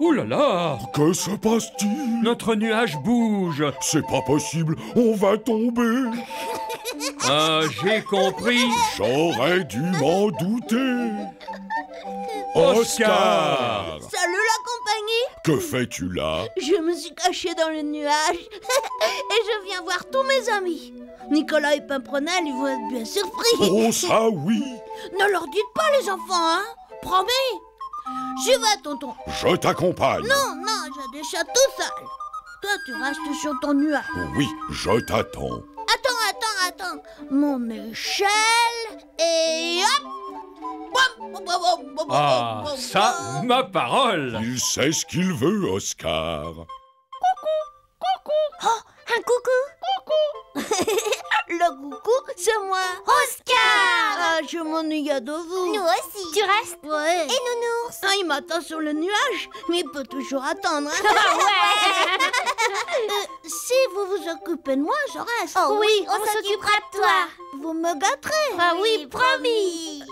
Ouh là là. Que se passe-t-il? Notre nuage bouge. C'est pas possible, on va tomber. Ah, j'ai compris. J'aurais dû m'en douter. Oscar. Salut la compagnie. Que fais-tu là? Je me suis caché dans le nuage. Et je viens voir tous mes amis. Nicolas et Pimprenel, ils vont être bien surpris. Oh ça oui. Ne leur dites pas les enfants, hein. Promis J'y vais, tonton. Je t'accompagne Non, non, j'ai des chats tout seul. Toi, tu restes sur ton nuage. Oui, je t'attends. Attends, attends, attends. Mon échelle et hop Boum, boum, boum, boum, Ah, boum, ça, boum. ma parole Il sait ce qu'il veut, Oscar. Oh, un coucou Le coucou, c'est moi Oscar Ah, je m'ennuyais de vous Nous aussi. Tu restes? Ouais Et nounours Ah, il m'attend sur le nuage, mais il peut toujours attendre. hein. Ah ouais Euh, si vous vous occupez de moi, je reste. Oh oui, on s'occupera de toi Vous me gâterez. Ah oui, promis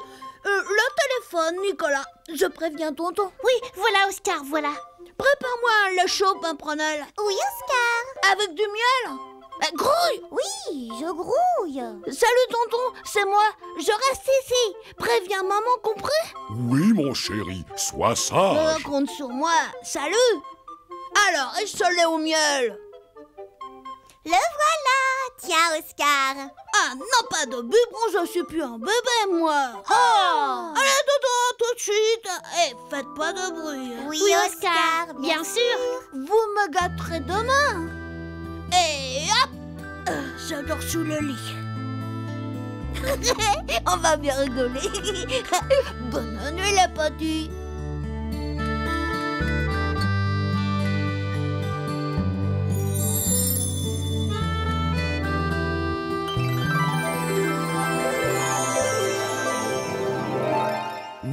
Euh, le téléphone, Nicolas. Je préviens tonton. Oui, voilà Oscar, voilà Prépare-moi un lait chaud, Pimprenel. Oui Oscar Avec du miel. Euh, grouille Oui, je grouille Salut tonton, c'est moi. Je reste ici. Préviens maman, compris Oui, mon chéri, sois Euh, sage. compte sur moi. Salut Alors, est-ce le lait au miel? Le voilà Tiens Oscar Ah, non, pas de biberon, je suis plus un bébé, moi. Oh Allez, dodo, tout de suite. Et faites pas de bruit. Oui, Oscar, bien sûr Vous me gâterez demain. Et hop Je dors sous le lit. On va bien rigoler. Bonne nuit, les petits.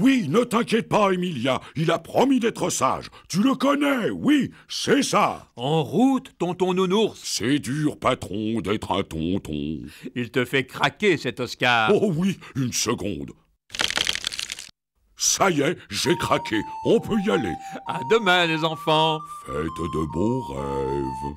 Oui, ne t'inquiète pas, Emilia, il a promis d'être sage. Tu le connais, oui, c'est ça. En route, tonton nounours C'est dur, patron, d'être un tonton. Il te fait craquer, cet Oscar Oh oui, une seconde. Ça y est, j'ai craqué. On peut y aller. À demain, les enfants Faites de beaux rêves.